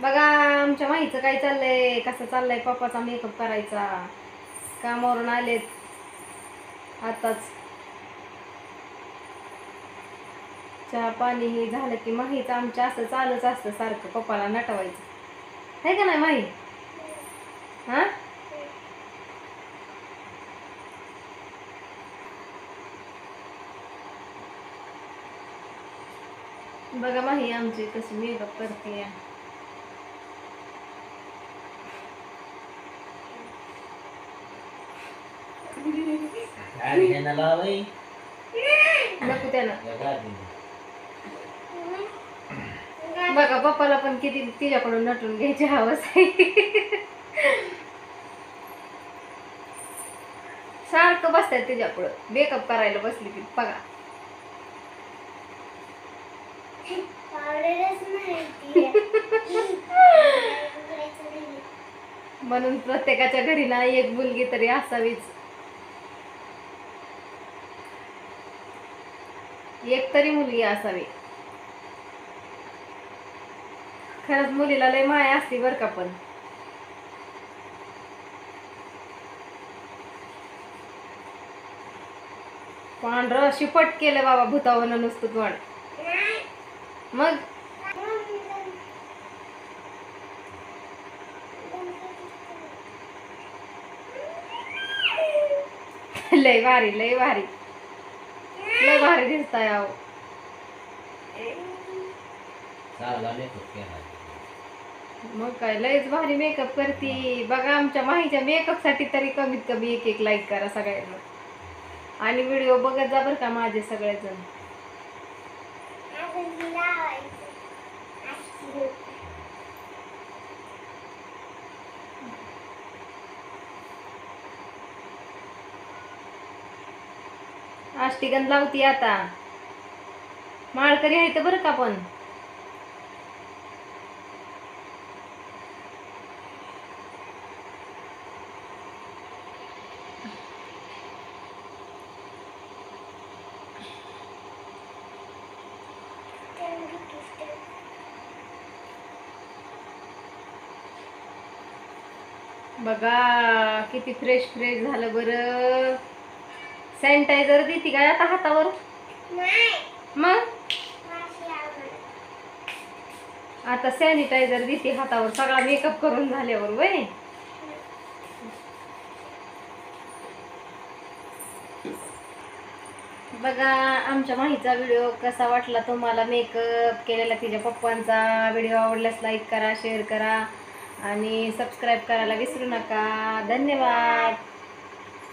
बघा आमच्या माहीचं काय चाललंय? कसं चाललंय? पप्पाचा मेकअप करायचा. कामावरून आलेत. आताच चहा पाणी हे झालं की माहीत आमच्या असं चालूच असतं सारखं पप्पाला नटवायचं. आहे का नाही माही? हा? बघा माही आमची कशी मेकअप करते. गाडी घ्यायला लावाई नको त्यानं या गाडी बघा पप्पाला पण किती तिच्याकडून नटून घ्यायची हवस आहे. सारखं बसतात तिच्यापुढं. मेकअप करायला बसली की बघा. म्हणून प्रत्येकाच्या घरी ना एक मुलगी तरी असावीच. एक तरी मुलगी असावी. खरंच मुलीला लय माया असते बर का पण. पांढरं शिपट केलं बाबा भूतावन नुसतं तोंड. मग? लय भारी लय भारी. लय भारी दिसताय केला. मग काय लयच भारी मेकअप करती. बघा आमच्या माहीच्या मेकअपसाठी तरी कमीत कमी एक एक लाईक करा सगळ्यांना. आणि व्हिडिओ बघत जा बरं का माझे सगळेजण. आष्टीगंध लावती आता. माळकरी आहे तर बरं का पण. बघा किती फ्रेश फ्रेश झालं बरं. सॅनिटायझर देते काय आता हातावर? मग? आता सॅनिटायझर देते हातावर. सगळा मेकअप करून झाल्यावर वय. बघा आमच्या माहीचा व्हिडिओ कसा वाटला तुम्हाला? मेकअप केलेला तिच्या पप्पांचा व्हिडिओ आवडल्यास लाईक करा शेअर करा आणि सबस्क्राईब करायला विसरू नका. धन्यवाद.